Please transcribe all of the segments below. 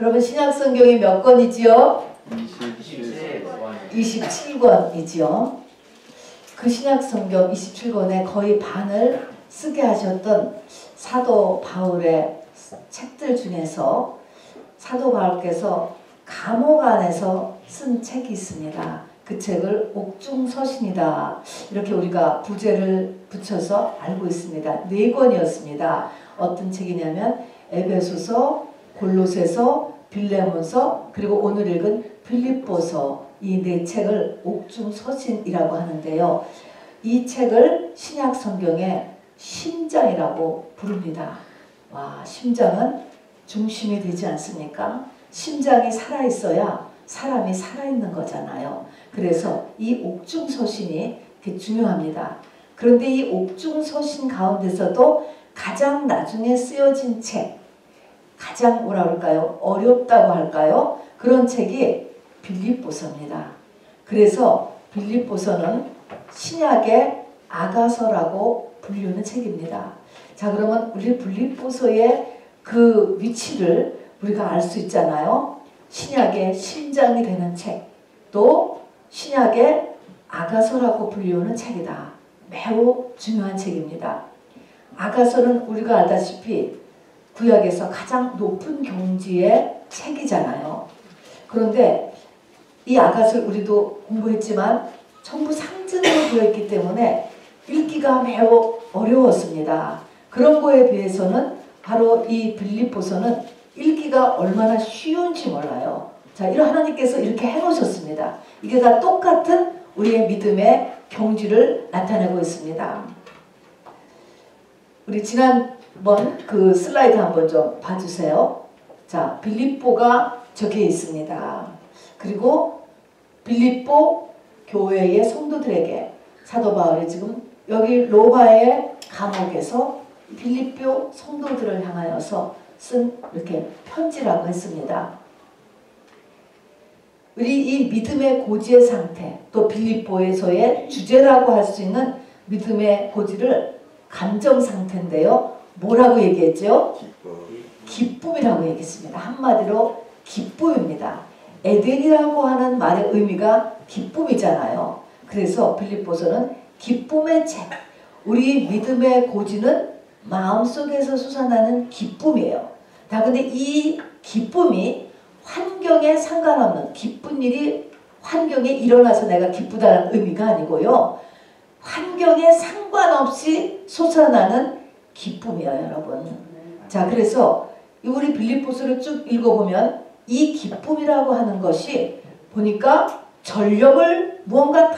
여러분 신약 성경이 몇 권이지요? 27. 27권이지요. 그 신약 성경 27권의 거의 반을 쓰게 하셨던 사도 바울의 책들 중에서 사도 바울께서 감옥 안에서 쓴 책이 있습니다. 그 책을 옥중서신이다. 이렇게 우리가 부제를 붙여서 알고 있습니다. 네 권이었습니다. 어떤 책이냐면 에베소서, 골로새서, 빌레몬서, 그리고 오늘 읽은 빌립보서 이 네 책을 옥중서신이라고 하는데요. 이 책을 신약 성경의 심장이라고 부릅니다. 와, 심장은 중심이 되지 않습니까? 심장이 살아있어야 사람이 살아있는 거잖아요. 그래서 이 옥중서신이 중요합니다. 그런데 이 옥중서신 가운데서도 가장 나중에 쓰여진 책, 가장 뭐라 그럴까요? 어렵다고 할까요? 그런 책이 빌립보서입니다. 그래서 빌립보서는 신약의 아가서라고 불리는 책입니다. 자 그러면 우리 빌립보서의 그 위치를 우리가 알 수 있잖아요. 신약의 심장이 되는 책, 또 신약의 아가서라고 불리우는 책이다. 매우 중요한 책입니다. 아가서는 우리가 알다시피 구약에서 가장 높은 경지의 책이잖아요. 그런데 이 아가서를 우리도 공부했지만 전부 상징으로 되어 있기 때문에 읽기가 매우 어려웠습니다. 그런 거에 비해서는 바로 이 빌립보서는 읽기가 얼마나 쉬운지 몰라요. 자, 이런 하나님께서 이렇게 해놓으셨습니다. 이게 다 똑같은 우리의 믿음의 경지를 나타내고 있습니다. 우리 지난 번 그 슬라이드 한번 좀 봐주세요. 자, 빌립보가 적혀 있습니다. 그리고 빌립보 교회의 성도들에게 사도 바울이 지금 여기 로마의 감옥에서 빌립보 성도들을 향하여서 쓴 이렇게 편지라고 했습니다. 우리 이 믿음의 고지의 상태 또 빌립보에서의 주제라고 할 수 있는 믿음의 고지를 감정 상태인데요. 뭐라고 얘기했죠? 기쁨 이라고 얘기했습니다. 한마디로 기쁨입니다. 에덴이라고 하는 말의 의미가 기쁨이잖아요. 그래서 빌립보서는 기쁨의 책. 우리 믿음의 고지는 마음속에서 솟아나는 기쁨이에요. 다 근데 이 기쁨이 환경에 상관없는 기쁜 일이 환경에 일어나서 내가 기쁘다는 의미가 아니고요. 환경에 상관없이 솟아나는 기쁨이에요, 여러분. 자, 그래서 우리 빌립보서를 쭉 읽어보면 이 기쁨이라고 하는 것이 보니까 전력을 무언가 다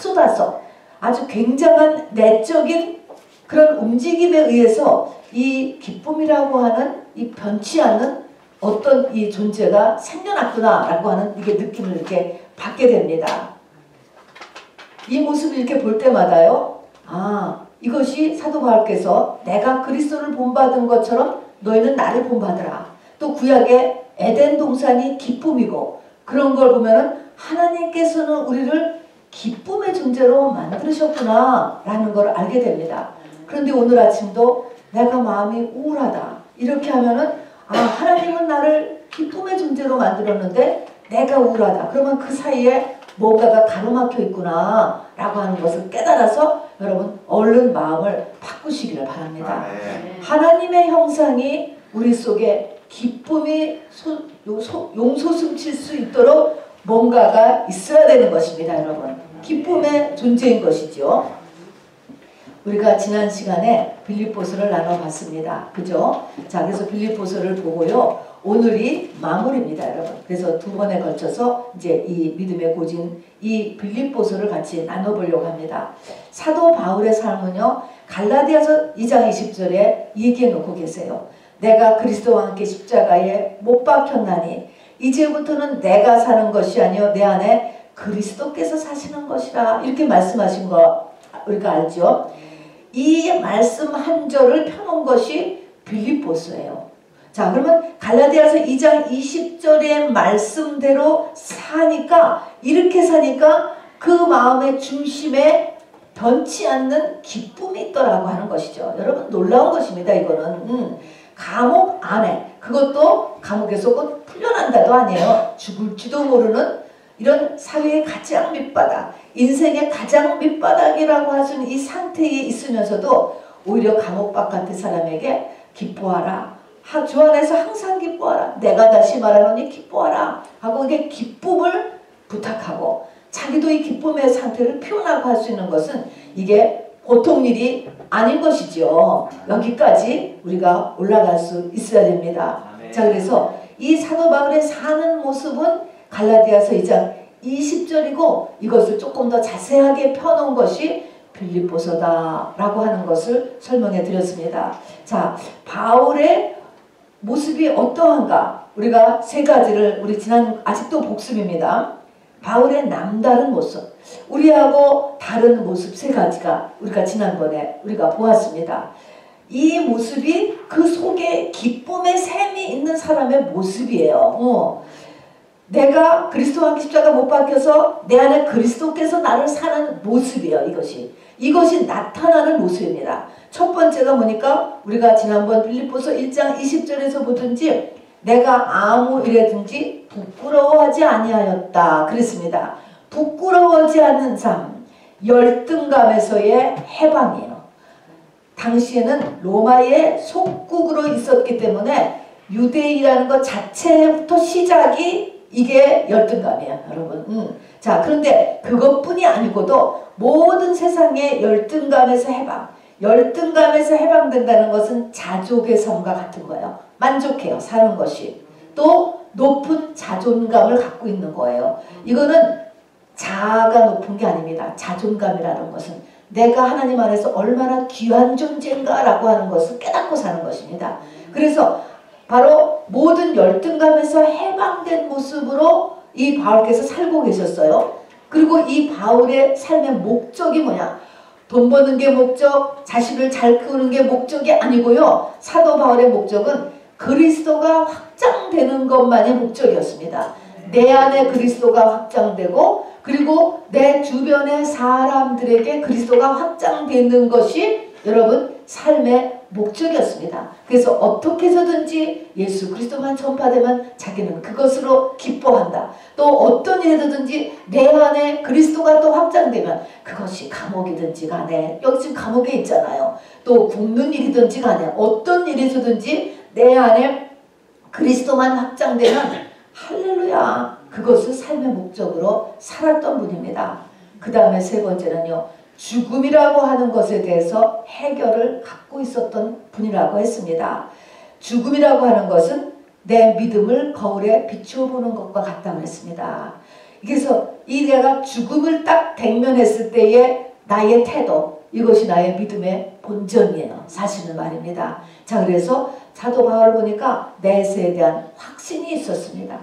쏟아서 아주 굉장한 내적인 그런 움직임에 의해서 이 기쁨이라고 하는 이 변치 않는 어떤 이 존재가 생겨났구나라고 하는 이게 느낌을 이렇게 받게 됩니다. 이 모습을 이렇게 볼 때마다요. 아, 이것이 사도 바울께서 내가 그리스도를 본받은 것처럼 너희는 나를 본받으라. 또 구약의 에덴 동산이 기쁨이고 그런 걸 보면은 하나님께서는 우리를 기쁨의 존재로 만드셨구나 라는 걸 알게 됩니다. 그런데 오늘 아침도 내가 마음이 우울하다 이렇게 하면은 아 하나님은 나를 기쁨의 존재로 만들었는데 내가 우울하다 그러면 그 사이에 뭔가가 가로막혀 있구나 라고 하는 것을 깨달아서 여러분 얼른 마음을 바꾸시기를 바랍니다. 하나님의 형상이 우리 속에 기쁨이 소, 소, 용솟음칠 수 있도록 뭔가가 있어야 되는 것입니다 여러분. 기쁨의 존재인 것이죠 우리가 지난 시간에 빌립보서를 나눠봤습니다. 그죠? 자 그래서 빌립보서를 보고요 오늘이 마무리입니다 여러분 그래서 두 번에 걸쳐서 이제 이 믿음의 고진 이 빌립보서를 같이 나눠보려고 합니다 사도 바울의 삶은요 갈라디아서 2장 20절에 얘기해 놓고 계세요 내가 그리스도와 함께 십자가에 못 박혔나니 이제부터는 내가 사는 것이 아니요 내 안에 그리스도께서 사시는 것이라 이렇게 말씀하신 거 우리가 알죠. 이 말씀 한 절을 펴놓은 것이 빌립보스예요. 자 그러면 갈라디아서 2장 20절의 말씀대로 사니까 이렇게 사니까 그 마음의 중심에 변치 않는 기쁨이 있더라고 하는 것이죠. 여러분 놀라운 것입니다. 이거는 음, 감옥 안에 그것도 감옥에서 곧 풀려난다도 아니에요. 죽을지도 모르는 이런 사회의 가장 밑바닥, 인생의 가장 밑바닥이라고 있는 이 상태에 있으면서도 오히려 감옥 바깥의 사람에게 기뻐하라. 주 안에서 항상 기뻐하라. 내가 다시 말하노니 기뻐하라. 하고 이게 기쁨을 부탁하고 자기도 이 기쁨의 상태를 표현하고 할 수 있는 것은 이게 보통 일이 아닌 것이죠. 여기까지 우리가 올라갈 수 있어야 됩니다. 자 그래서 이 사도 바울의 사는 모습은 갈라디아서 2장 20절이고 이것을 조금 더 자세하게 펴놓은 것이 빌립보서다라고 하는 것을 설명해 드렸습니다. 자, 바울의 모습이 어떠한가? 우리가 세 가지를 우리 지난 아직도 복습입니다. 바울의 남다른 모습, 우리하고 다른 모습 세 가지가 우리가 지난번에 우리가 보았습니다. 이 모습이 그 속에 기쁨의 샘이 있는 사람의 모습이에요. 어. 내가 그리스도와 십자가 못 박혀서 내 안에 그리스도께서 나를 사는 모습이에요. 이것이. 이것이 나타나는 모습입니다. 첫 번째가 뭐니까 우리가 지난번 빌립보서 1장 20절에서 보든지 내가 아무 일에든지 부끄러워하지 아니하였다 그랬습니다. 부끄러워하지 않는 삶, 열등감에서의 해방이에요. 당시에는 로마의 속국으로 있었기 때문에 유대인이라는 것 자체부터 시작이 이게 열등감이에요, 여러분. 음. 자, 그런데 그것뿐이 아니고도 모든 세상의 열등감에서 해방, 열등감에서 해방된다는 것은 자족의 삶과 같은 거예요. 만족해요, 사는 것이. 또 높은 자존감을 갖고 있는 거예요. 이거는 자아가 높은 게 아닙니다. 자존감이라는 것은 내가 하나님 안에서 얼마나 귀한 존재인가라고 하는 것을 깨닫고 사는 것입니다. 그래서 바로 모든 열등감에서 해방된 모습으로 이 바울께서 살고 계셨어요. 그리고 이 바울의 삶의 목적이 뭐냐? 돈 버는 게 목적, 자식을 잘 키우는 게 목적이 아니고요. 사도 바울의 목적은 그리스도가 확장되는 것만이 목적이었습니다. 내 안에 그리스도가 확장되고 그리고 내 주변의 사람들에게 그리스도가 확장되는 것이 여러분 삶의 목적이었습니다. 그래서 어떻게 해서든지 예수 그리스도만 전파되면 자기는 그것으로 기뻐한다. 또 어떤 일이든지 내 안에 그리스도가 또 확장되면 그것이 감옥이든지 간에 여기 지금 감옥에 있잖아요. 또 굶는 일이든지 간에 어떤 일이든지 내 안에 그리스도만 확장되면 할렐루야 그것을 삶의 목적으로 살았던 분입니다. 그 다음에 세 번째는요. 죽음이라고 하는 것에 대해서 해결을 갖고 있었던 분이라고 했습니다. 죽음이라고 하는 것은 내 믿음을 거울에 비추어 보는 것과 같다고 했습니다. 그래서 이 내가 죽음을 딱 대면했을 때의 나의 태도 이것이 나의 믿음의 본전이에요. 사실은 말입니다. 자 그래서 사도 바울 보니까 내세에 대한 확신이 있었습니다.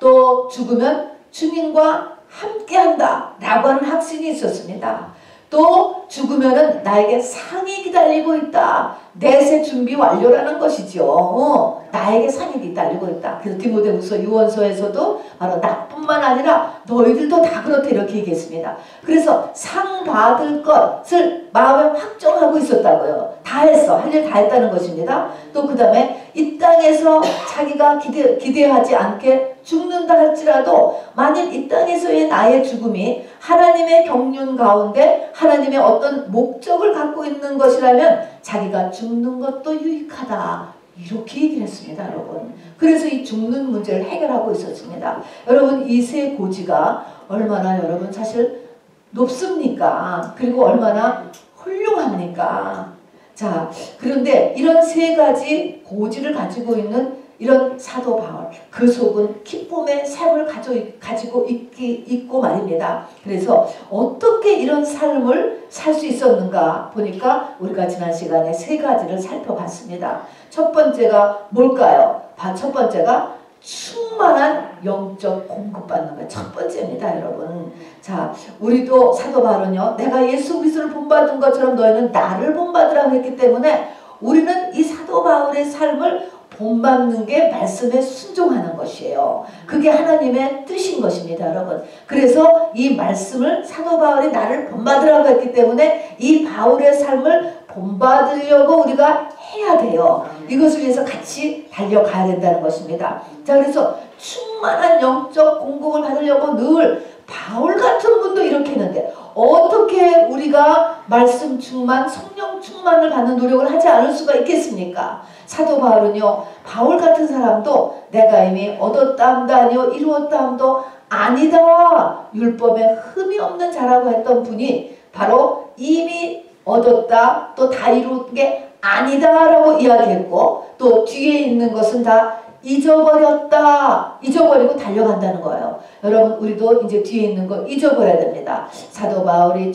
또 죽으면 주님과 함께한다 라고 하는 확신이 있었습니다. 또 죽으면은 나에게 상이 기다리고 있다. 내세 준비 완료라는 것이죠. 어, 나에게 상이 기다리고 있다. 그래서 디모데후서 유원서에서도 바로 나뿐만 아니라 너희들도 다 그렇다 이렇게 얘기했습니다. 그래서 상 받을 것을 마음에 확정하고 있었다고요. 다 했어. 할 일 다 했다는 것입니다. 또 그 다음에 이 땅에서 자기가 기대, 기대하지 않게 죽는다 할지라도 만일 이 땅에서의 나의 죽음이 하나님의 경륜 가운데 하나님의 어떤 목적을 갖고 있는 것이라면 자기가 죽는 것도 유익하다. 이렇게 얘기를 했습니다, 여러분. 그래서 이 죽는 문제를 해결하고 있었습니다. 여러분, 이 세 고지가 얼마나 여러분 사실 높습니까? 그리고 얼마나 훌륭합니까? 자, 그런데 이런 세 가지 고지를 가지고 있는 이런 사도 바울 그 속은 기쁨의 삶을 가져, 가지고 있기, 있고 말입니다. 그래서 어떻게 이런 삶을 살 수 있었는가 보니까 우리가 지난 시간에 세 가지를 살펴봤습니다. 첫 번째가 뭘까요? 첫 번째가 충만한 영적 공급받는 것. 첫 번째입니다, 여러분. 자, 우리도 사도 바울은요, 내가 예수 그리스도를 본받은 것처럼 너희는 나를 본받으라고 했기 때문에 우리는 이 사도 바울의 삶을 본받는 게 말씀에 순종하는 것이에요. 그게 하나님의 뜻인 것입니다, 여러분. 그래서 이 말씀을 사도 바울이 나를 본받으라고 했기 때문에 이 바울의 삶을 본받으려고 우리가 해야 돼요. 이것을 위해서 같이 달려가야 된다는 것입니다. 자, 그래서 충만한 영적 공급을 받으려고 늘 바울 같은 분도 이렇게 했는데 어떻게 우리가 말씀 충만, 성령 충만을 받는 노력을 하지 않을 수가 있겠습니까? 사도 바울은요, 바울 같은 사람도 내가 이미 얻었다 함도 아니요, 이루었다 함도 아니다. 율법에 흠이 없는 자라고 했던 분이 바로 이미 얻었다, 또 다 이룬 게 아니다라고 이야기했고, 또 뒤에 있는 것은 다 잊어버렸다. 잊어버리고 달려간다는 거예요. 여러분 우리도 이제 뒤에 있는 거 잊어버려야 됩니다. 사도 바울이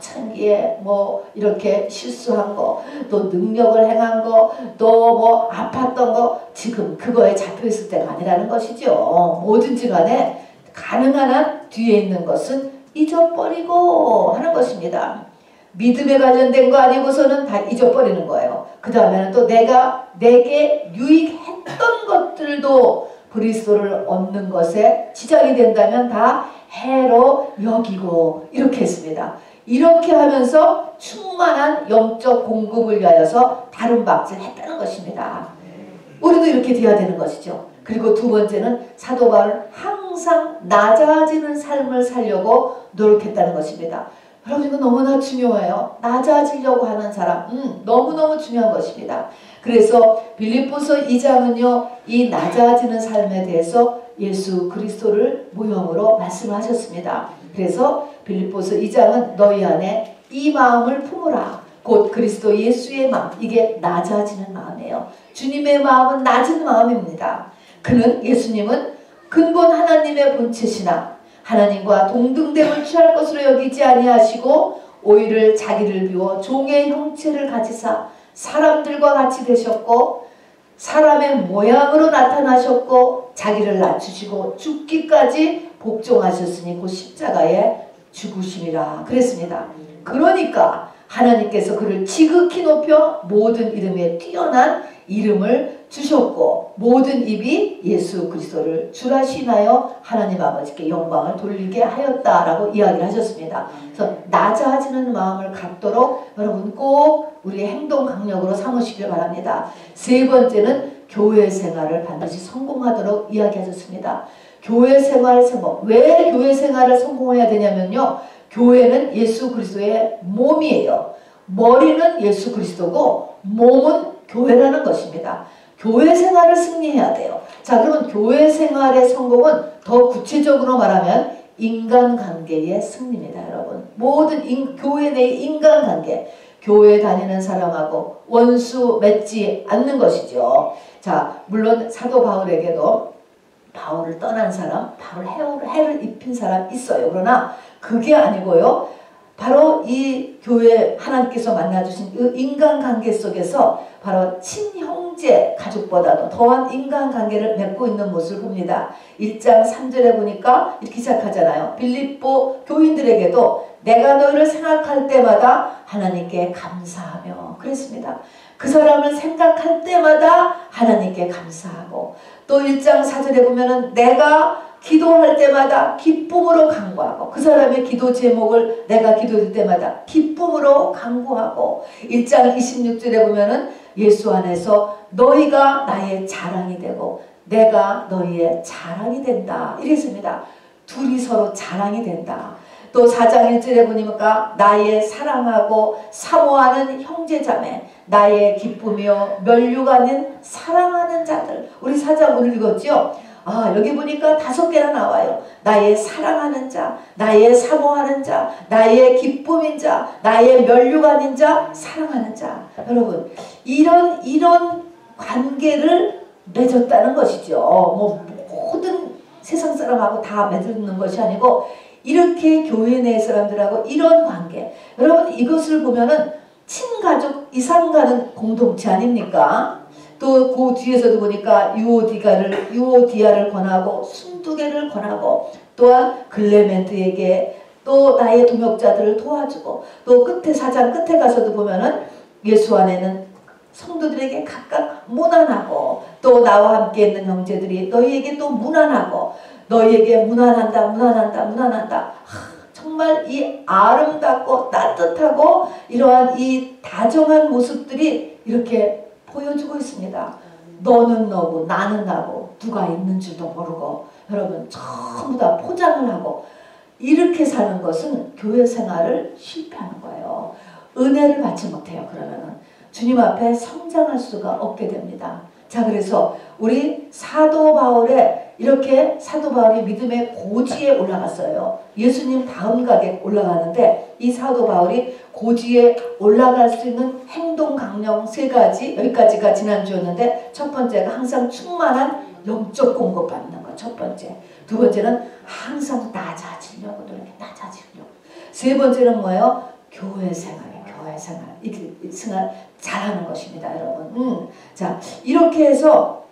초창기에 뭐 이렇게 실수한 거, 또 능력을 행한 거, 또 뭐 아팠던 거 지금 그거에 잡혀 있을 때가 아니라는 것이죠. 뭐든지 간에 가능한 한 뒤에 있는 것은 잊어버리고 하는 것입니다. 믿음에 관련된 거 아니고서는 다 잊어버리는 거예요. 그 다음에는 또 내가 내게 유익했던 것들도 그리스도를 얻는 것에 지장이 된다면 다 해로 여기고 이렇게 했습니다. 이렇게 하면서 충만한 영적 공급을 위하여서 다른 박질 했다는 것입니다. 우리도 이렇게 돼야 되는 것이죠. 그리고 두 번째는 사도 바울 항상 낮아지는 삶을 살려고 노력했다는 것입니다. 여러분 이거 너무나 중요해요. 낮아지려고 하는 사람 음, 너무너무 중요한 것입니다. 그래서 빌립보서 2장은요. 이 낮아지는 삶에 대해서 예수 그리스도를 모형으로 말씀하셨습니다. 그래서 빌립보서 2장은 너희 안에 이 마음을 품으라. 곧 그리스도 예수의 마음 이게 낮아지는 마음이에요. 주님의 마음은 낮은 마음입니다. 그는 예수님은 근본 하나님의 본체시나 하나님과 동등됨을 취할 것으로 여기지 아니하시고 오히려 자기를 비워 종의 형체를 가지사 사람들과 같이 되셨고 사람의 모양으로 나타나셨고 자기를 낮추시고 죽기까지 복종하셨으니 그 십자가에 죽으심이라 그랬습니다. 그러니까 하나님께서 그를 지극히 높여 모든 이름에 뛰어난 이름을 주셨고 모든 입이 예수 그리스도를 주라시나요 하나님 아버지께 영광을 돌리게 하였다라고 이야기를 하셨습니다. 그래서 낮아지는 마음을 갖도록 여러분 꼭 우리의 행동 강력으로 삼으시길 바랍니다. 세 번째는 교회 생활을 반드시 성공하도록 이야기하셨습니다. 교회 생활 성공. 왜 교회 생활을 성공해야 되냐면요. 교회는 예수 그리스도의 몸이에요. 머리는 예수 그리스도고 몸은 교회라는 것입니다. 교회 생활을 승리해야 돼요. 자, 그러면 교회 생활의 성공은 더 구체적으로 말하면 인간관계의 승리입니다, 여러분. 모든 인, 교회 내의 인간관계, 교회 다니는 사람하고 원수 맺지 않는 것이죠. 자, 물론 사도 바울에게도 바울을 떠난 사람, 바울 해를, 해를 입힌 사람 있어요. 그러나 그게 아니고요. 바로 이 교회 하나님께서 만나주신 그 인간관계 속에서 바로 친형제 가족보다도 더한 인간관계를 맺고 있는 모습을 봅니다. 1장 3절에 보니까 이렇게 시작하잖아요. 빌립보 교인들에게도 내가 너희를 생각할 때마다 하나님께 감사하며 그랬습니다. 그 사람을 생각할 때마다 하나님께 감사하고 또 1장 4절에 보면은 내가 기도할 때마다 기쁨으로 간구하고 그 사람의 기도 제목을 내가 기도할 때마다 기쁨으로 간구하고 1장 26절에 보면은 예수 안에서 너희가 나의 자랑이 되고 내가 너희의 자랑이 된다 이랬습니다. 둘이 서로 자랑이 된다. 또 4장 1절에 보니까 나의 사랑하고 사모하는 형제자매 나의 기쁨이요 멸류관은 사랑하는 자들 우리 4장 오늘 읽었죠? 아, 여기 보니까 다섯 개나 나와요. 나의 사랑하는 자, 나의 사모하는 자, 나의 기쁨인 자, 나의 멸류관인 자, 사랑하는 자. 여러분, 이런, 이런 관계를 맺었다는 것이죠. 뭐, 모든 세상 사람하고 다 맺는 것이 아니고, 이렇게 교회 내 사람들하고 이런 관계. 여러분, 이것을 보면은 친가족 이상 가는 공동체 아닙니까? 또그 뒤에서도 보니까 유오디가를 유오디아를 권하고 순두개를 권하고 또한 글레멘트에게 또 나의 동역자들을 도와주고 또 끝에 사장 끝에 가서도 보면은 예수 안에는 성도들에게 각각 무난하고 또 나와 함께 있는 형제들이 너희에게 또 무난하고 너희에게 무난한다 무난한다 무난한다 하, 정말 이 아름답고 따뜻하고 이러한 이 다정한 모습들이 이렇게 보여주고 있습니다. 너는 너고 나는 나고 누가 있는 줄도 모르고 여러분 전부 다 포장을 하고 이렇게 사는 것은 교회 생활을 실패하는 거예요. 은혜를 받지 못해요. 그러면은 주님 앞에 성장할 수가 없게 됩니다. 자 그래서 우리 사도 바울의 이렇게 사도 바울이 믿음의 고지에 올라갔어요. 예수님 다음 가게 올라가는데 이 사도 바울이 고지에 올라갈 수 있는 행동 강령 세 가지 여기까지가 지난주였는데 첫 번째가 항상 충만한 영적 공급 받는 것 첫 번째. 두 번째는 항상 낮아지려고 노력해 낮아지려고. 세 번째는 뭐예요? 교회 생활에 교회 생활 이 생활 잘하는 것입니다, 여러분. 음. 자 이렇게 해서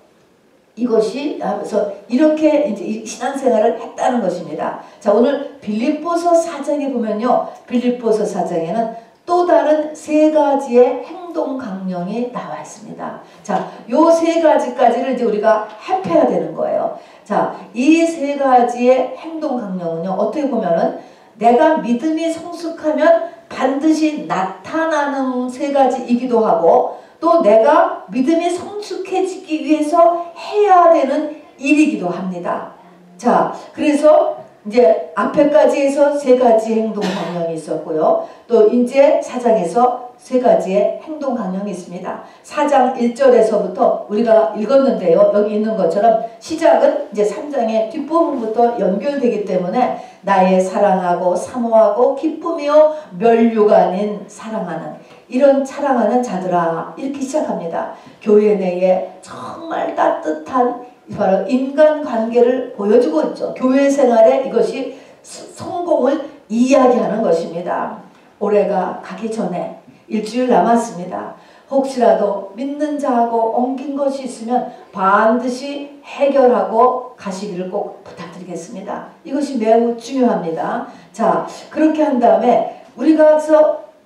이것이 하면서 이렇게 이제 신앙생활을 했다는 것입니다. 자 오늘 빌립보서 4장에 보면요. 빌립보서 4장에는 또 다른 세 가지의 행동 강령이 나와 있습니다. 자, 요 세 가지까지를 이제 우리가 합해야 되는 거예요. 자, 이 세 가지의 행동 강령은요. 어떻게 보면은 내가 믿음이 성숙하면 반드시 나타나는 세 가지이기도 하고 또 내가 믿음이 성숙해지기 위해서 해야 되는 일이기도 합니다. 자, 그래서 이제 앞에까지 해서 세 가지 행동 강령이 있었고요. 또 이제 사장에서 세 가지의 행동 강령이 있습니다. 4장 1절에서부터 우리가 읽었는데요. 여기 있는 것처럼 시작은 이제 3장의 뒷부분부터 연결되기 때문에 나의 사랑하고 사모하고 기쁨이요 멸류가 아닌 사랑하는 이런 사랑하는 자들아 이렇게 시작합니다. 교회 내에 정말 따뜻한 바로 인간관계를 보여주고 있죠. 교회 생활에 이것이 성공을 이야기하는 것입니다. 올해가 가기 전에 일주일 남았습니다. 혹시라도 믿는 자하고 엉긴 것이 있으면 반드시 해결하고 가시기를 꼭 부탁드리겠습니다. 이것이 매우 중요합니다. 자, 그렇게 한 다음에 우리가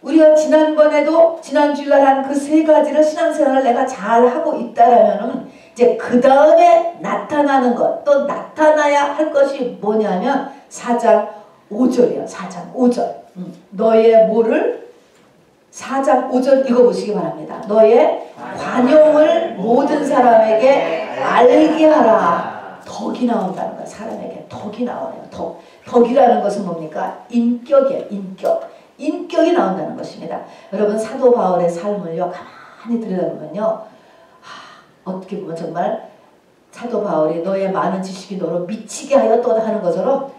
우리가 지난번에도 지난주일날 한 그 세 가지를 신앙생활을 내가 잘 하고 있다라면은 이제 그 다음에 나타나는 것, 또 나타나야 할 것이 뭐냐면 4장 5절이요. 4장 5절. 음. 너의 뭐를 4장 5절 읽어보시기 바랍니다. 너의 관용을 모든 사람에게 알게 하라. 덕이 나온다는 거야. 사람에게 덕이 나와요. 덕. 덕이라는 것은 뭡니까? 인격이에요. 인격. 인격이 나온다는 것입니다. 여러분 사도 바울의 삶을요. 가만히 들여다보면요. 어떻게 보면 정말 사도 바울이 너의 많은 지식이 너로 미치게 하였다 하는 것처럼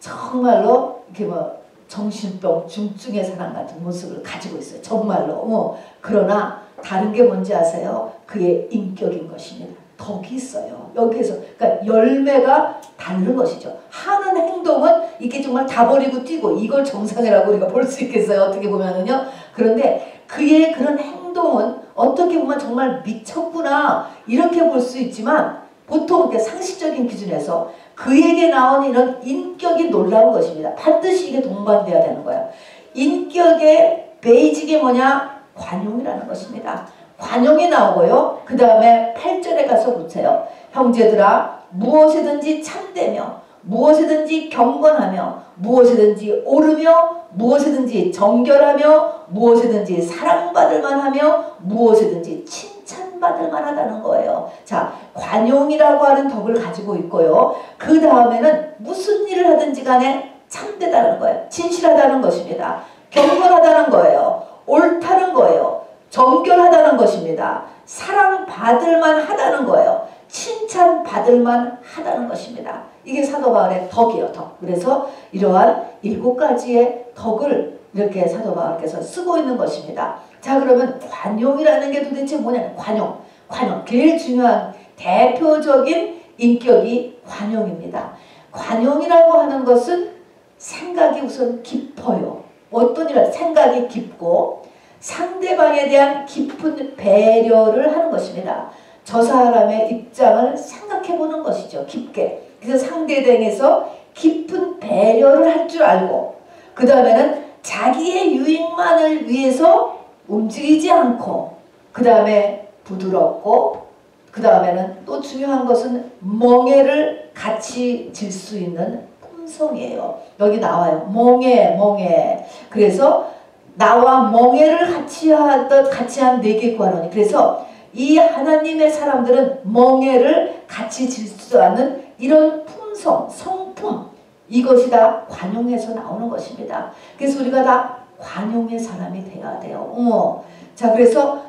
정말로 이렇게 뭐 정신병 중증의 사람 같은 모습을 가지고 있어요. 정말로. 어. 그러나 다른 게 뭔지 아세요? 그의 인격인 것입니다. 덕이 있어요. 여기에서 그러니까 열매가 다른 것이죠. 하는 행동은 이게 정말 다 버리고 뛰고 이걸 정상이라고 우리가 볼 수 있겠어요. 어떻게 보면은요. 그런데 그의 그런 행동은 어떻게 보면 정말 미쳤구나 이렇게 볼 수 있지만 보통 상식적인 기준에서 그에게 나온 이런 인격이 놀라운 것입니다. 반드시 이게 동반돼야 되는 거예요. 인격의 베이직이 뭐냐? 관용이라는 것입니다. 관용이 나오고요. 그 다음에 8절에 가서 보세요. 형제들아 무엇이든지 참되며 무엇이든지 경건하며 무엇이든지 오르며 무엇이든지 정결하며 무엇이든지 사랑받을 만하며 무엇이든지 칭찬받을 만하다는 거예요. 자, 관용이라고 하는 덕을 가지고 있고요. 그 다음에는 무슨 일을 하든지 간에 참되다는 거예요. 진실하다는 것입니다. 경건하다는 거예요. 옳다는 거예요. 정결하다는 것입니다. 사랑받을 만 하다는 거예요. 칭찬받을 만 하다는 것입니다. 이게 사도 바울의 덕이에요. 덕. 그래서 이러한 일곱 가지의 덕을 이렇게 사도 바울께서 쓰고 있는 것입니다. 자 그러면 관용이라는 게 도대체 뭐냐면 관용. 관용. 제일 중요한 대표적인 인격이 관용입니다. 관용이라고 하는 것은 생각이 우선 깊어요. 어떤 일 생각이 깊고 상대방에 대한 깊은 배려를 하는 것입니다. 저 사람의 입장을 생각해 보는 것이죠. 깊게. 그래서 상대방에서 깊은 배려를 할 줄 알고 그 다음에는 자기의 유익만을 위해서 움직이지 않고 그 다음에 부드럽고 그 다음에는 또 중요한 것은 멍해를 같이 질 수 있는 품성이에요. 여기 나와요. 멍해 멍해 그래서 나와 멍해를 같이 하던 같이 한 네 개 관원이 그래서 이 하나님의 사람들은 멍해를 같이 질주하는 이런 품성, 성품 이것이 다 관용에서 나오는 것입니다. 그래서 우리가 다 관용의 사람이 되어야 돼요. 어. 자 그래서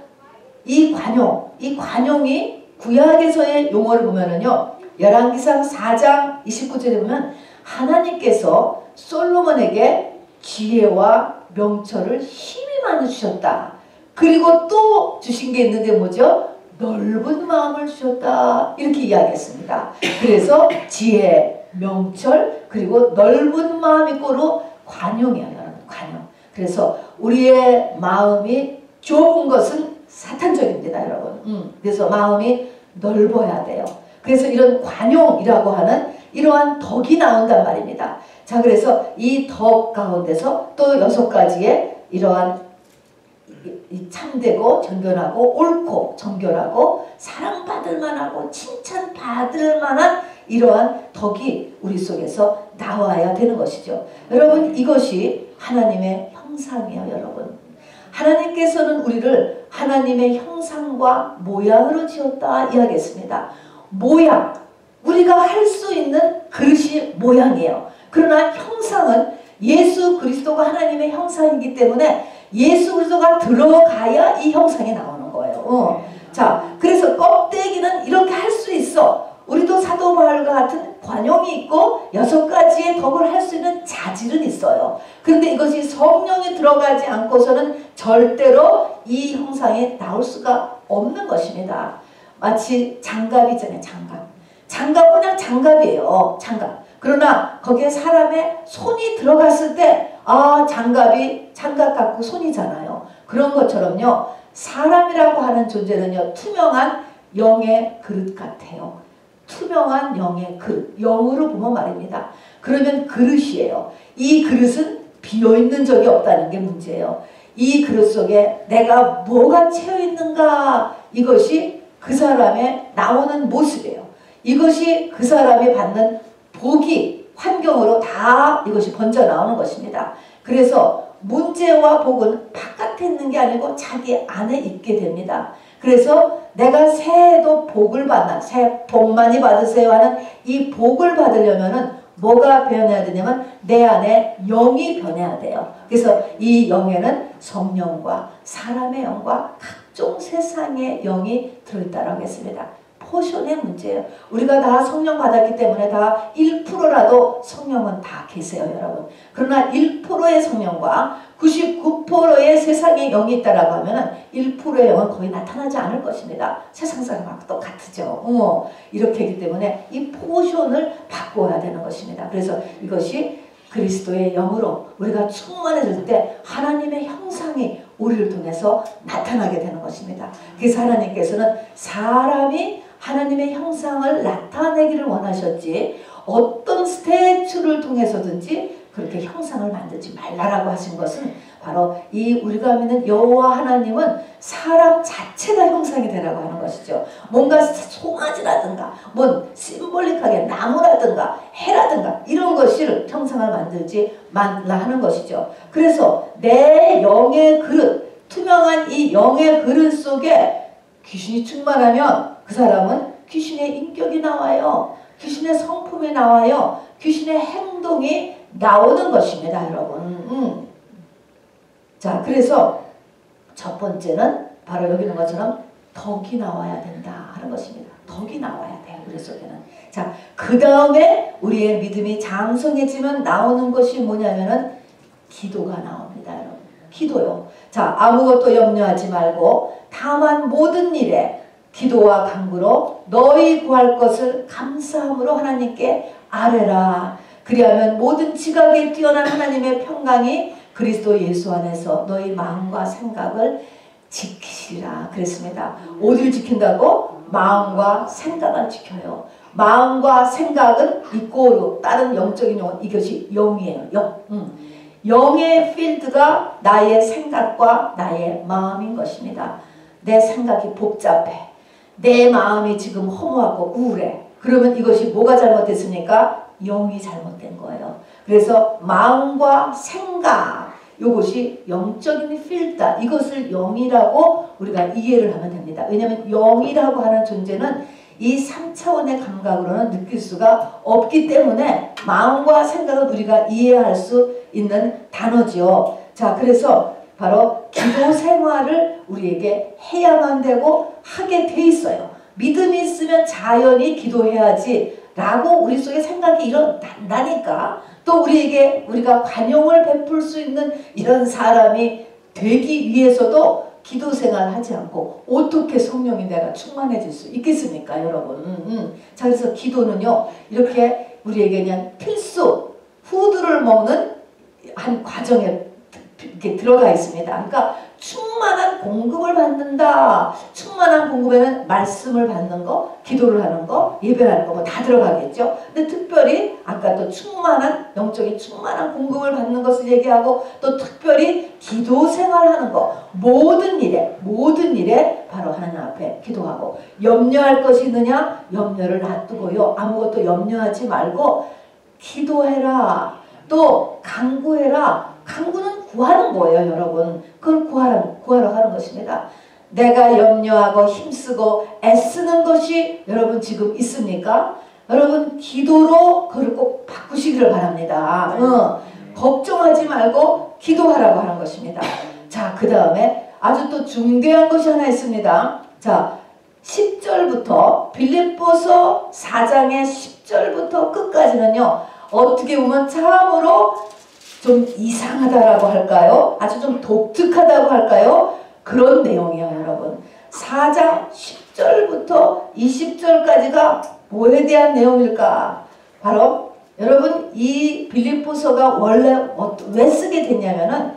이 관용, 이 관용이 구약에서의 용어를 보면은요. 열왕기상 4장 29절에 보면 하나님께서 솔로몬에게 지혜와 명철을 힘이 많이 주셨다. 그리고 또 주신 게 있는데 뭐죠? 넓은 마음을 주셨다. 이렇게 이야기했습니다. 그래서 지혜, 명철, 그리고 넓은 마음이 꼬로 관용이에요. 그래서 우리의 마음이 좁은 것은 사탄적입니다. 여러분. 음, 그래서 마음이 넓어야 돼요. 그래서 이런 관용이라고 하는 이러한 덕이 나온단 말입니다. 자 그래서 이 덕 가운데서 또 여섯 가지의 이러한 참되고 정결하고 옳고 정결하고 사랑받을 만하고 칭찬받을 만한 이러한 덕이 우리 속에서 나와야 되는 것이죠. 여러분 이것이 하나님의 형상이에요 여러분. 하나님께서는 우리를 하나님의 형상과 모양으로 지었다 이야기했습니다. 모양 우리가 할 수 있는 그릇이 모양이에요. 그러나 형상은 예수 그리스도가 하나님의 형상이기 때문에 예수 그리스도가 들어가야 이 형상이 나오는 거예요. 어. 자, 그래서 껍데기는 이렇게 할 수 있어. 우리도 사도 바울과 같은 관용이 있고 여섯 가지의 덕을 할 수 있는 자질은 있어요. 그런데 이것이 성령이 들어가지 않고서는 절대로 이 형상이 나올 수가 없는 것입니다. 마치 장갑이잖아요. 장갑. 장갑은 그냥 장갑이에요. 장갑. 그러나 거기에 사람의 손이 들어갔을 때 아 장갑이 장갑 같고 손이잖아요. 그런 것처럼요. 사람이라고 하는 존재는요. 투명한 영의 그릇 같아요. 투명한 영의 그릇. 영으로 보면 말입니다. 그러면 그릇이에요. 이 그릇은 비어있는 적이 없다는 게 문제예요. 이 그릇 속에 내가 뭐가 채어있는가 이것이 그 사람의 나오는 모습이에요. 이것이 그 사람이 받는 복이 환경으로 다 이것이 번져 나오는 것입니다. 그래서 문제와 복은 바깥에 있는 게 아니고 자기 안에 있게 됩니다. 그래서 내가 새해도 복을 받나 새해 복 많이 받으세요 하는 이 복을 받으려면은 뭐가 변해야 되냐면 내 안에 영이 변해야 돼요. 그래서 이 영에는 성령과 사람의 영과 각종 세상의 영이 들어있다고 했습니다. 포션의 문제예요. 우리가 다 성령 받았기 때문에 다 1%라도 성령은 다 계세요, 여러분. 그러나 1%의 성령과 99%의 세상의 영이 있다라고 하면 1%의 영은 거의 나타나지 않을 것입니다. 세상 사람하고 똑같죠. 어, 이렇게 하기 때문에 이 포션을 바꿔야 되는 것입니다. 그래서 이것이 그리스도의 영으로 우리가 충만해질 때 하나님의 형상이 우리를 통해서 나타나게 되는 것입니다. 그래서 하나님께서는 사람이 하나님의 형상을 나타내기를 원하셨지 어떤 스태츄를 통해서든지 그렇게 형상을 만들지 말라라고 하신 것은 바로 이 우리가 믿는 여호와 하나님은 사람 자체가 형상이 되라고 하는 것이죠. 뭔가 송아지라든가 뭔 심볼릭하게 나무라든가 해라든가 이런 것을 형상을 만들지 말라 하는 것이죠. 그래서 내 영의 그릇 투명한 이 영의 그릇 속에 귀신이 충만하면 그 사람은 귀신의 인격이 나와요. 귀신의 성품이 나와요. 귀신의 행동이 나오는 것입니다, 여러분. 음. 자, 그래서 첫 번째는 바로 여기 있는 것처럼 덕이 나와야 된다 하는 것입니다. 덕이 나와야 돼요, 우리 속에는. 자, 그 다음에 우리의 믿음이 장성해지면 나오는 것이 뭐냐면은 기도가 나옵니다, 여러분. 기도요. 자, 아무것도 염려하지 말고 다만 모든 일에 기도와 간구로 너희 구할 것을 감사함으로 하나님께 아뢰라. 그리하면 모든 지각에 뛰어난 하나님의 평강이 그리스도 예수 안에서 너희 마음과 생각을 지키시라 그랬습니다. 어디를 지킨다고? 마음과 생각을 지켜요. 마음과 생각은 이꼬르 다른 영적인 영 이것이 영이에요. 영. 음. 영의 필드가 나의 생각과 나의 마음인 것입니다. 내 생각이 복잡해. 내 마음이 지금 허무하고 우울해. 그러면 이것이 뭐가 잘못됐습니까? 영이 잘못된 거예요. 그래서 마음과 생각 이것이 영적인 필다 이것을 영이라고 우리가 이해를 하면 됩니다. 왜냐하면 영이라고 하는 존재는 이 3차원의 감각으로는 느낄 수가 없기 때문에 마음과 생각을 우리가 이해할 수 있는 단어지요. 자 그래서 바로 기도 생활을 우리에게 해야만 되고 하게 돼 있어요. 믿음이 있으면 자연히 기도해야지 라고 우리 속에 생각이 일어난다니까 또 우리에게 우리가 관용을 베풀 수 있는 이런 사람이 되기 위해서도 기도 생활 하지 않고 어떻게 성령이 내가 충만해질 수 있겠습니까 여러분 음, 음. 자 그래서 기도는요 이렇게 우리에게 그냥 필수 후드를 먹는 한 과정에 이렇게 들어가 있습니다. 그러니까 충만한 공급을 받는다. 충만한 공급에는 말씀을 받는 거, 기도를 하는 거, 예배하는 거 뭐 다 들어가겠죠. 근데 특별히 아까 또 충만한 영적인 충만한 공급을 받는 것을 얘기하고 또 특별히 기도 생활하는 거 모든 일에 모든 일에 바로 하나님 앞에 기도하고 염려할 것이 있느냐 염려를 놔두고요 아무것도 염려하지 말고 기도해라 또 강구해라 강구는 구하는 거예요, 여러분. 그걸 구하라, 구하러 하는 것입니다. 내가 염려하고 힘쓰고 애쓰는 것이 여러분 지금 있습니까? 여러분 기도로 그걸 꼭 바꾸시기를 바랍니다. 어, 걱정하지 말고 기도하라고 하는 것입니다. 자, 그 다음에 아주 또 중대한 것이 하나 있습니다. 자, 10절부터 빌립보서 4장의 10절부터 끝까지는요. 어떻게 보면 참으로 좀 이상하다라고 할까요? 아주 좀 독특하다고 할까요? 그런 내용이에요, 여러분. 4장 10절부터 20절까지가 뭐에 대한 내용일까? 바로 여러분 이 빌립보서가 원래 어, 왜 쓰게 됐냐면은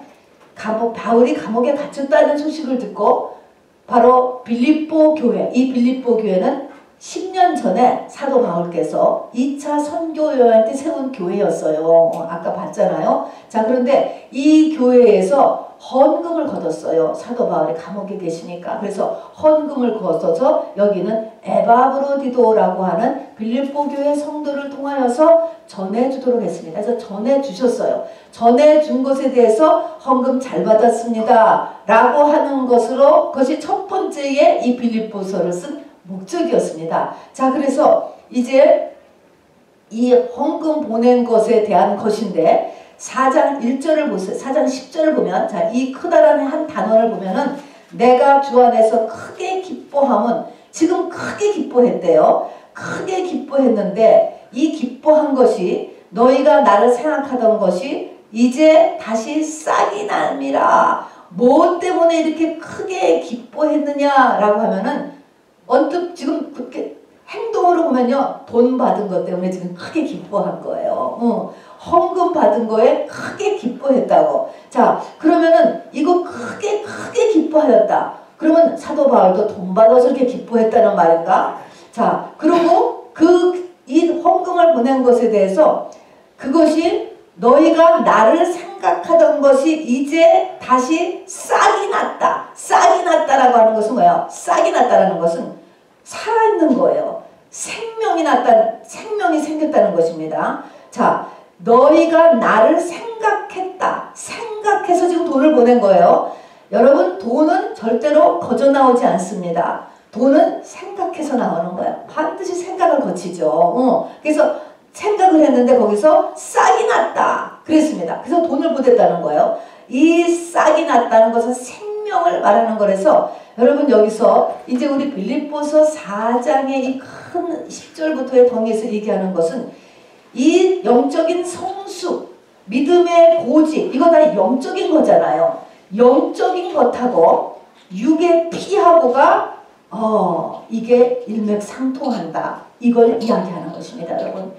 감옥 바울이 감옥에 갇혔다는 소식을 듣고 바로 빌립보 교회 이 빌립보 교회는 10년 전에 사도 바울께서 2차 선교 여행 때 세운 교회였어요. 아까 봤잖아요. 자 그런데 이 교회에서 헌금을 거뒀어요. 사도 바울이 감옥에 계시니까. 그래서 헌금을 거둬서 여기는 에바브로디도라고 하는 빌립보 교회 성도를 통하여서 전해주도록 했습니다. 그래서 전해주셨어요. 전해준 것에 대해서 헌금 잘 받았습니다. 라고 하는 것으로 그것이 첫 번째의 이 빌립보서를 쓴 목적이었습니다. 자, 그래서 이제 이 헌금 보낸 것에 대한 것인데 4장 1절을 보세요. 4장 10절을 보면 자, 이 크다라는 한 단어를 보면은 내가 주 안에서 크게 기뻐함은 지금 크게 기뻐했대요. 크게 기뻐했는데 이 기뻐한 것이 너희가 나를 생각하던 것이 이제 다시 싹이 남이라. 뭐 때문에 이렇게 크게 기뻐했느냐라고 하면은 언뜻 지금 그렇게 행동으로 보면요. 돈 받은 것 때문에 지금 크게 기뻐한 거예요. 어, 헌금 받은 거에 크게 기뻐했다고. 자, 그러면은 이거 크게 크게 기뻐하였다. 그러면 사도 바울도 돈 받아서 이렇게 기뻐했다는 말인가? 자, 그리고 그 이 헌금을 보낸 것에 대해서 그것이 너희가 나를 생각하던 것이 이제 다시 싹이 났다. 싹이 났다라고 하는 것은 뭐예요? 싹이 났다라는 것은 살아있는 거예요. 생명이 났다, 생명이 생겼다는 것입니다. 자, 너희가 나를 생각했다. 생각해서 지금 돈을 보낸 거예요. 여러분, 돈은 절대로 거저 나오지 않습니다. 돈은 생각해서 나오는 거야. 반드시 생각을 거치죠. 어. 그래서 생각을 했는데 거기서 싹이 났다. 그랬습니다. 그래서 돈을 보냈다는 거예요. 이 싹이 났다는 것은 생명을 말하는 거라서 여러분 여기서 이제 우리 빌립보서 4장의 이 큰 10절부터의 덩에서 얘기하는 것은 이 영적인 성숙, 믿음의 고집 이거 다 영적인 거잖아요. 영적인 것하고 육의 피하고가 어 이게 일맥상통한다. 이걸 이야기하는 것입니다. 여러분.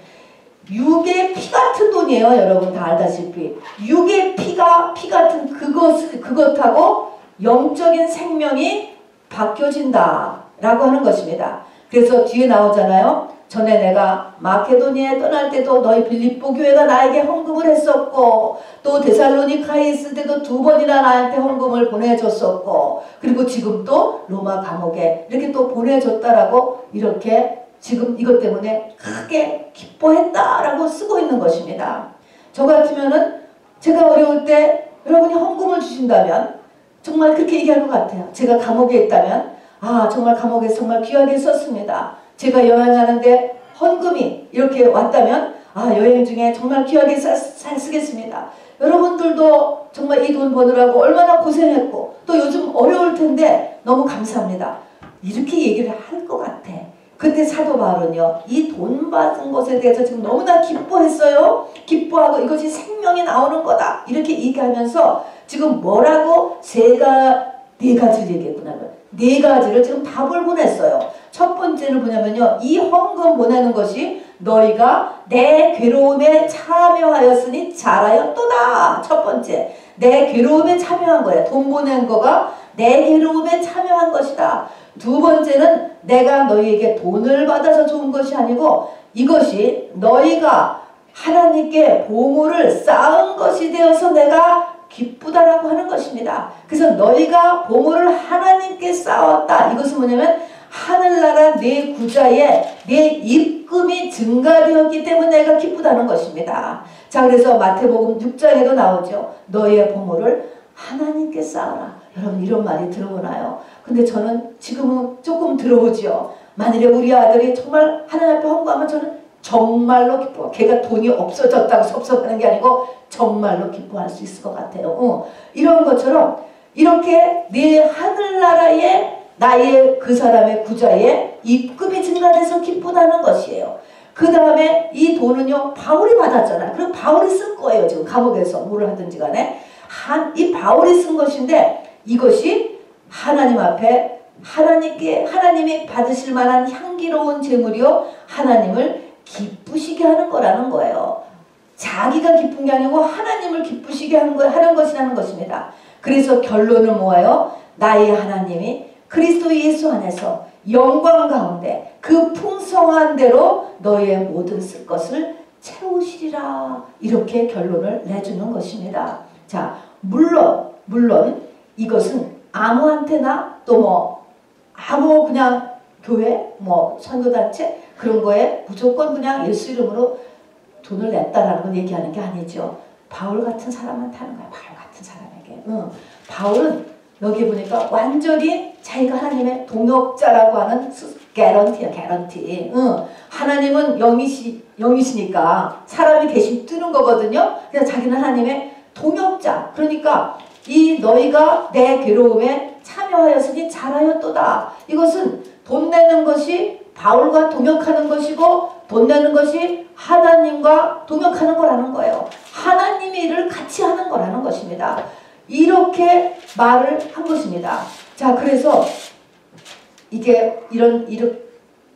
육의 피 같은 돈이에요. 여러분 다 알다시피. 육의 피가 피 같은 그것, 그것하고 영적인 생명이 바뀌어진다 라고 하는 것입니다. 그래서 뒤에 나오잖아요. 전에 내가 마케도니아에 떠날 때도 너희 빌립보 교회가 나에게 헌금을 했었고 또 데살로니카에 있을 때도 두 번이나 나한테 헌금을 보내줬었고 그리고 지금 또 로마 감옥에 이렇게 또 보내줬다라고 이렇게 지금 이것 때문에 크게 기뻐했다라고 쓰고 있는 것입니다. 저 같으면은 제가 어려울 때 여러분이 헌금을 주신다면 정말 그렇게 얘기할 것 같아요. 제가 감옥에 있다면 아 정말 감옥에 정말 귀하게 썼습니다. 제가 여행하는데 헌금이 이렇게 왔다면 아 여행 중에 정말 귀하게 잘 쓰겠습니다. 여러분들도 정말 이 돈 버느라고 얼마나 고생했고 또 요즘 어려울 텐데 너무 감사합니다. 이렇게 얘기를 할 것 같아. 그때 사도 바울은요. 이 돈 받은 것에 대해서 지금 너무나 기뻐했어요. 기뻐하고 이것이 생명이 나오는 거다. 이렇게 얘기하면서 지금 뭐라고 세가 네 가지를 얘기했구나. 네 가지를 지금 답을 보냈어요. 첫 번째는 뭐냐면요. 이 헌금 보내는 것이 너희가 내 괴로움에 참여하였으니 잘하였도다. 첫 번째. 내 괴로움에 참여한 거야. 돈 보낸 거가 내 괴로움에 참여한 것이다. 두 번째는 내가 너희에게 돈을 받아서 좋은 것이 아니고 이것이 너희가 하나님께 보물을 쌓은 것이 되어서 내가 기쁘다라고 하는 것입니다. 그래서 너희가 보물을 하나님께 쌓았다. 이것은 뭐냐면 하늘나라 내 구자에 내 입금이 증가되었기 때문에 내가 기쁘다는 것입니다. 자 그래서 마태복음 6장에도 나오죠. 너희의 보물을 하나님께 쌓아라. 여러분 이런 말이 들어보나요? 근데 저는 지금은 조금 들어오지요. 만일에 우리 아들이 정말 하나님 앞에 헌금하면 저는 정말로 기뻐. 걔가 돈이 없어졌다고 섭섭하는 게 아니고 정말로 기뻐할 수 있을 것 같아요. 어. 이런 것처럼 이렇게 내 하늘나라에 나의 그 사람의 구자에 입금이 증가돼서 기쁘다는 것이에요. 그 다음에 이 돈은요 바울이 받았잖아요. 그럼 바울이 쓴 거예요. 지금 감옥에서 뭐를 하든지 간에 한, 이 바울이 쓴 것인데 이것이 하나님 앞에 하나님께 하나님이 받으실 만한 향기로운 제물이요 하나님을 기쁘시게 하는 거라는 거예요. 자기가 기쁜 게 아니고 하나님을 기쁘시게 하는, 거, 하는 것이라는 것입니다. 그래서 결론을 모아요. 나의 하나님이 그리스도 예수 안에서 영광 가운데 그 풍성한 대로 너의 모든 쓸 것을 채우시리라 이렇게 결론을 내주는 것입니다. 자 물론 물론 이것은 아무한테나 또 뭐 아무 그냥 교회 뭐 선교단체 그런 거에 무조건 그냥 예수 이름으로 돈을 냈다라는 걸 얘기하는 게 아니죠. 바울 같은 사람한테 하는 거야. 바울 같은 사람에게. 응. 바울은 여기 보니까 완전히 자기가 하나님의 동역자라고 하는 개런티야, 개런티. 응. 하나님은 영이시, 영이시니까 사람이 대신 뜨는 거거든요. 그래서 자기는 하나님의 동역자. 그러니까 이 너희가 내 괴로움에 참여하였으니 잘하였도다. 이것은 돈 내는 것이 바울과 동역하는 것이고 돈 내는 것이 하나님과 동역하는 거라는 거예요. 하나님의 일을 같이 하는 거라는 것입니다. 이렇게 말을 한 것입니다. 자, 그래서 이게 이런 이런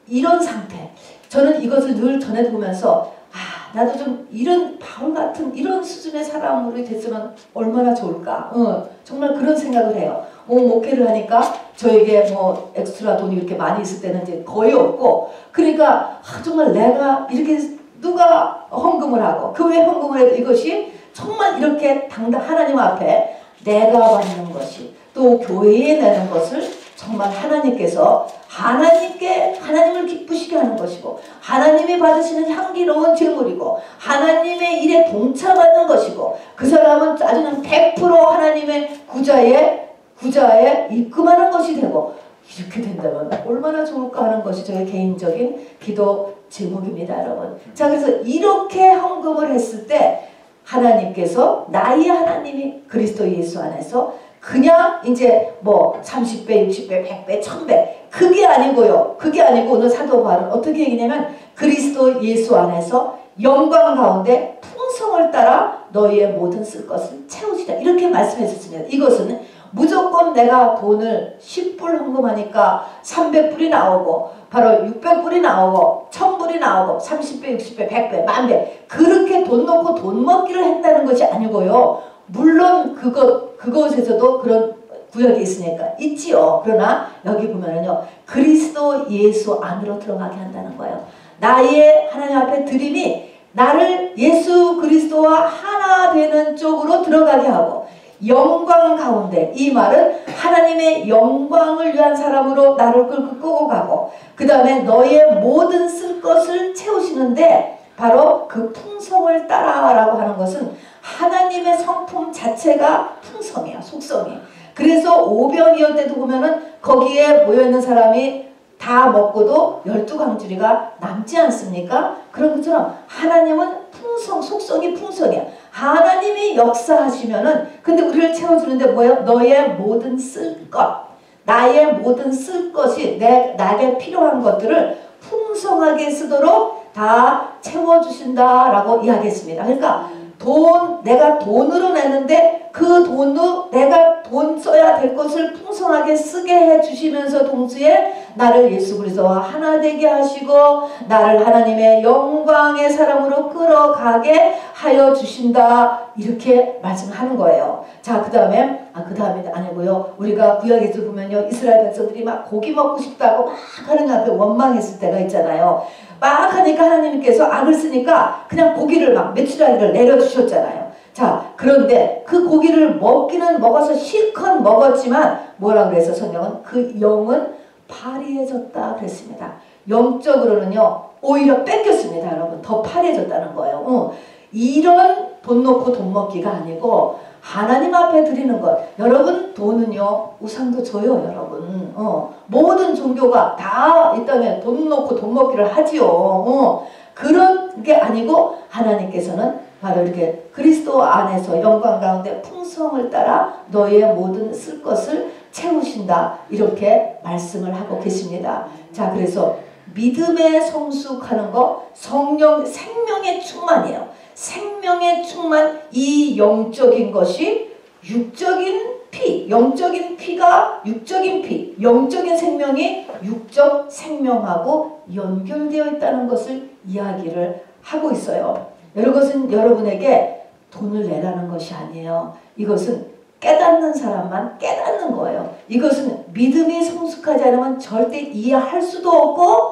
이런 상태. 저는 이것을 늘 전해 보면서 아, 나도 좀 이런 바울 같은 이런 수준의 사람으로 됐으면 얼마나 좋을까. 어, 정말 그런 생각을 해요. 어, 목회를 하니까 저에게 뭐 엑스트라 돈이 이렇게 많이 있을 때는 이제 거의 없고 그러니까 아, 정말 내가 이렇게 누가 헌금을 하고 교회 헌금을 해도 이것이 정말 이렇게 당당 하나님 앞에 내가 받는 것이 또 교회에 내는 것을 정말 하나님께서 하나님께 하나님을 기쁘시게 하는 것이고 하나님이 받으시는 향기로운 제물이고 하나님의 일에 동참하는 것이고 그 사람은 아주 그냥 100% 하나님의 구자에 구자에 입금하는 것이 되고 이렇게 된다면 얼마나 좋을까 하는 것이 저의 개인적인 기도 제목입니다 여러분 자 그래서 이렇게 헌금을 했을 때 하나님께서 나의 하나님이 그리스도 예수 안에서 그냥 이제 뭐 30배, 60배, 100배, 1000배 그게 아니고요. 그게 아니고 오늘 사도 바울은 어떻게 얘기냐면 그리스도 예수 안에서 영광 가운데 풍성을 따라 너희의 모든 쓸 것을 채우시다. 이렇게 말씀했었습니다. 이것은 무조건 내가 돈을 10불 헌금하니까 300불이 나오고 바로 600불이 나오고 1000불이 나오고 30배, 60배, 100배, 만배 그렇게 돈 놓고 돈 먹기를 했다는 것이 아니고요. 물론 그것, 그것에서도 그런 구역이 있으니까 있지요. 그러나 여기 보면은요. 그리스도 예수 안으로 들어가게 한다는 거예요. 나의 하나님 앞에 드림이 나를 예수 그리스도와 하나 되는 쪽으로 들어가게 하고 영광 가운데 이 말은 하나님의 영광을 위한 사람으로 나를 끌고 가고 그 다음에 너의 모든 쓸 것을 채우시는데 바로 그 풍성을 따라라고 하는 것은 하나님의 성품 자체가 풍성해요. 속성이. 그래서 오병이어 때도 보면은 거기에 모여있는 사람이 다 먹고도 열두 강주리가 남지 않습니까? 그런 것처럼 하나님은 풍성, 속성이 풍성해. 하나님이 역사하시면은 근데 우리를 채워주는데 뭐예요? 너의 모든 쓸 것, 나의 모든 쓸 것이 내, 나에게 필요한 것들을 풍성하게 쓰도록 다 채워주신다라고 이야기했습니다. 그러니까 돈, 내가 돈으로 내는데 그 돈도 내가 돈 써야 될 것을 풍성하게 쓰게 해주시면서 동시에 나를 예수 그리스도와 하나 되게 하시고 나를 하나님의 영광의 사람으로 끌어가게 하여 주신다 이렇게 말씀하는 거예요. 자, 그 다음에 아, 그 다음에 아니고요. 우리가 구약에서 보면요. 이스라엘 백성들이 막 고기 먹고 싶다고 막 하나님 앞에 원망했을 때가 있잖아요. 막 하니까 하나님께서 악을 쓰니까 그냥 고기를 막 메추라기를 내려주셨잖아요. 자 그런데 그 고기를 먹기는 먹어서 실컷 먹었지만 뭐라 그래서 성경은 그 영은 파리해졌다 그랬습니다. 영적으로는요 오히려 뺏겼습니다 여러분 더 파리해졌다는 거예요. 어, 이런 돈 놓고 돈 먹기가 아니고 하나님 앞에 드리는 것. 여러분 돈은요 우상도 줘요 여러분. 어, 모든 종교가 다이 땅에 돈 놓고 돈 먹기를 하지요. 어, 그런 게 아니고 하나님께서는 바로 이렇게 그리스도 안에서 영광 가운데 풍성을 따라 너의 모든 쓸 것을 채우신다. 이렇게 말씀을 하고 계십니다. 자 그래서 믿음에 성숙하는 거 성령 생명의 충만이에요. 생명의 충만 이 영적인 것이 육적인 피, 영적인 피가 육적인 피, 영적인 생명이 육적 생명하고 연결되어 있다는 것을 이야기를 하고 있어요. 이것은 여러분에게 돈을 내라는 것이 아니에요. 이것은 깨닫는 사람만 깨닫는 거예요. 이것은 믿음이 성숙하지 않으면 절대 이해할 수도 없고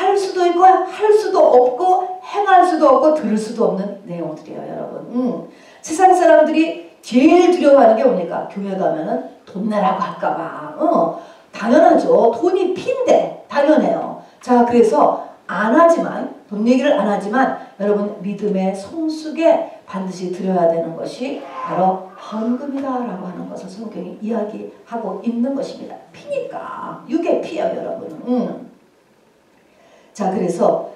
할 수도 있고 할 수도 없고 행할 수도 없고 들을 수도 없는 내용들이에요 여러분. 음. 세상 사람들이 제일 두려워하는 게 뭡니까? 교회 가면은 돈 내라고 할까봐. 어. 당연하죠. 돈이 핀데 당연해요. 자 그래서 안 하지만 돈 얘기를 안 하지만 여러분 믿음의 성숙에 반드시 드려야 되는 것이 바로 헌금이다라고 하는 것을 성경이 이야기하고 있는 것입니다. 피니까. 육의 피요 여러분. 음. 자 그래서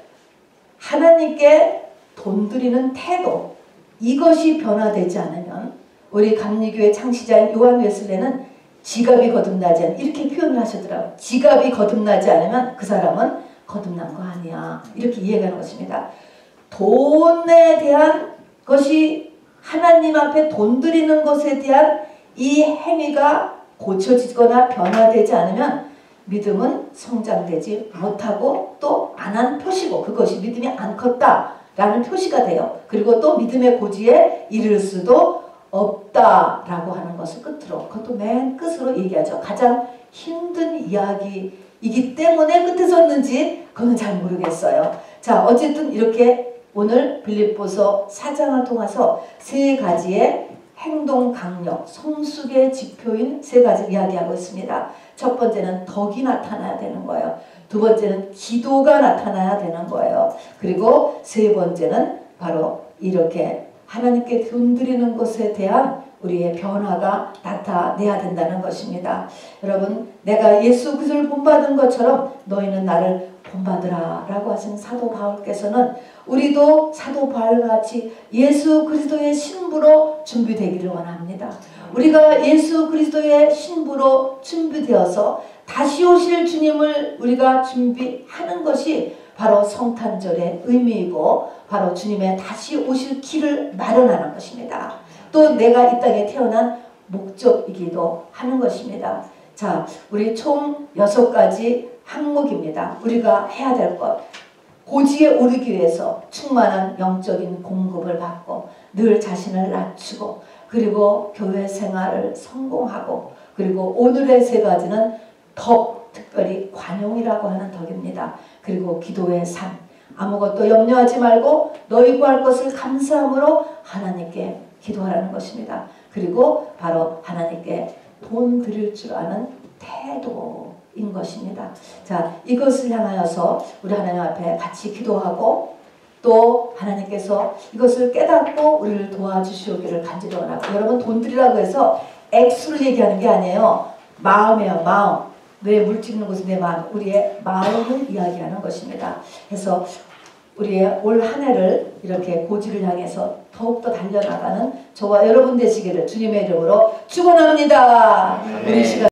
하나님께 돈 드리는 태도 이것이 변화되지 않으면 우리 감리교회 창시자인 요한 웨슬레는 지갑이 거듭나지 않 이렇게 표현을 하시더라고요. 지갑이 거듭나지 않으면 그 사람은 거듭난 거 아니야. 이렇게 이해하는 것입니다. 돈에 대한 것이 하나님 앞에 돈 드리는 것에 대한 이 행위가 고쳐지거나 변화되지 않으면 믿음은 성장되지 못하고 또 안 한 표시고 그것이 믿음이 안 컸다라는 표시가 돼요. 그리고 또 믿음의 고지에 이를 수도 없다라고 하는 것을 끝으로 그것도 맨 끝으로 얘기하죠. 가장 힘든 이야기이기 때문에 끝에 섰는지 그건 잘 모르겠어요. 자 어쨌든 이렇게 오늘 빌립보서 4장을 통해서 세 가지의 행동 강력, 성숙의 지표인 세 가지 이야기하고 있습니다. 첫 번째는 덕이 나타나야 되는 거예요. 두 번째는 기도가 나타나야 되는 거예요. 그리고 세 번째는 바로 이렇게 하나님께 돈 드리는 것에 대한 우리의 변화가 나타내야 된다는 것입니다. 여러분 내가 예수 그리스도를 본받은 것처럼 너희는 나를 본받으라 라고 하신 사도 바울께서는 우리도 사도 바울같이 예수 그리스도의 신부로 준비되기를 원합니다. 우리가 예수 그리스도의 신부로 준비되어서 다시 오실 주님을 우리가 준비하는 것이 바로 성탄절의 의미이고 바로 주님의 다시 오실 길을 마련하는 것입니다. 또 내가 이 땅에 태어난 목적이기도 하는 것입니다. 자, 우리 총 여섯 가지 항목입니다. 우리가 해야 될 것. 고지에 오르기 위해서 충만한 영적인 공급을 받고 늘 자신을 낮추고 그리고 교회 생활을 성공하고 그리고 오늘의 세 가지는 덕, 특별히 관용이라고 하는 덕입니다. 그리고 기도의 삶. 아무것도 염려하지 말고 너희 구할 것을 감사함으로 하나님께 기도하라는 것입니다. 그리고 바로 하나님께 돈 드릴 줄 아는 태도 인 것입니다. 자, 이것을 향하여서 우리 하나님 앞에 같이 기도하고 또 하나님께서 이것을 깨닫고 우리를 도와주시오기를 간절히 원하고 여러분 돈들이라고 해서 액수를 얘기하는 게 아니에요. 마음이에요. 마음. 뇌 물찍는 것은 내 마음. 우리의 마음을 이야기하는 것입니다. 그래서 우리의 올 한 해를 이렇게 고지를 향해서 더욱더 달려나가는 저와 여러분 되시기를 주님의 이름으로 축원합니다. 우리 시간